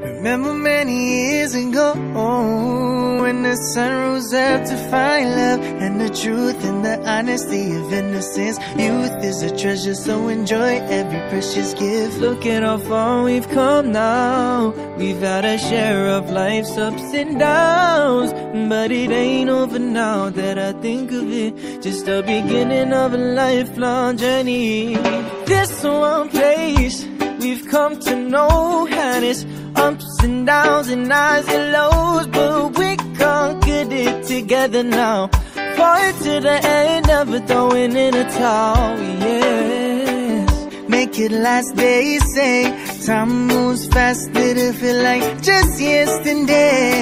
Remember many years ago when the sun rose up to find love and the truth and the honesty of innocence. Youth is a treasure, so enjoy every precious gift. Look at how far we've come now. We've had a share of life's ups and downs, but it ain't over now that I think of it. Just the beginning of a lifelong journey. This one place we've come to know had its ups and downs and highs and lows, but we conquered it together now. Fight to the end, never throwing in a towel, yes. Make it last, they say. Time moves fast, did it feel like just yesterday?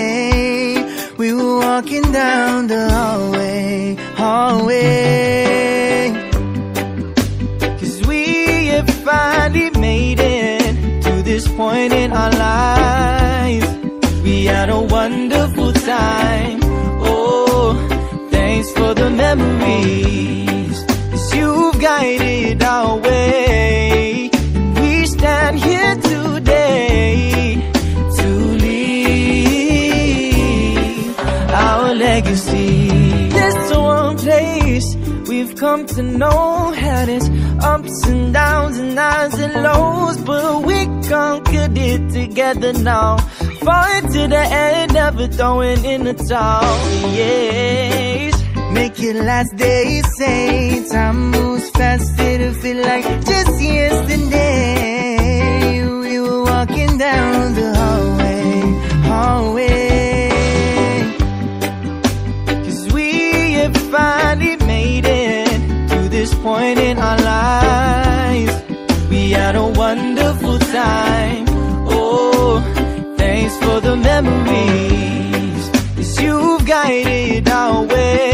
We were walking down the hallway, hallway. Guided our way. We stand here today to leave our legacy. This one place we've come to know had its ups and downs and highs and lows, but we conquered it together now. Fight to the end, never throwing in the towel. Yes. Make it last, they say. Time moves fast, it'll feel like just yesterday. We were walking down the hallway, hallway. Cause we have finally made it to this point in our lives. We had a wonderful time. Oh, thanks for the memories. Cause you've guided our way.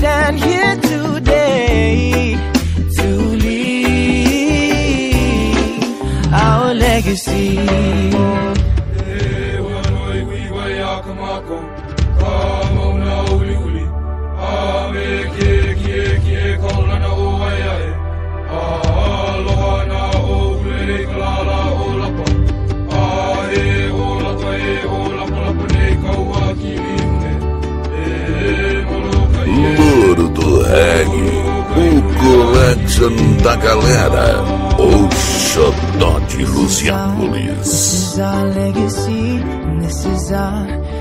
Stand here today to leave our legacy. Loro da galera, o xodó de Lucianópolis. This is our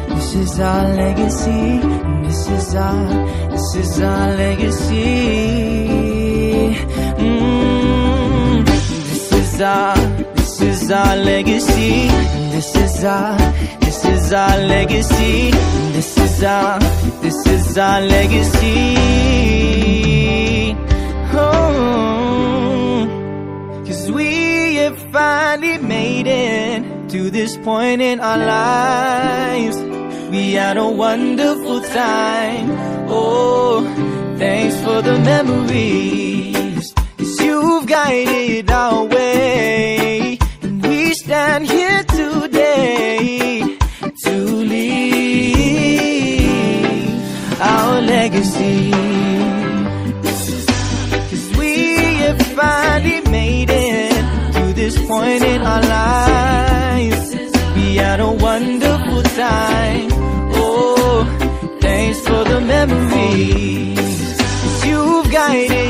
this is our, legacy, this is our, this is our legacy. Mm, this is our, this is our legacy, this is our, this is our legacy, this is our, this is our legacy. Oh. Cause we have finally made it to this point in our lives. We had a wonderful time. Oh, thanks for the memories. Point in our lives. We had a wonderful time. Oh, thanks for the memories. You've guided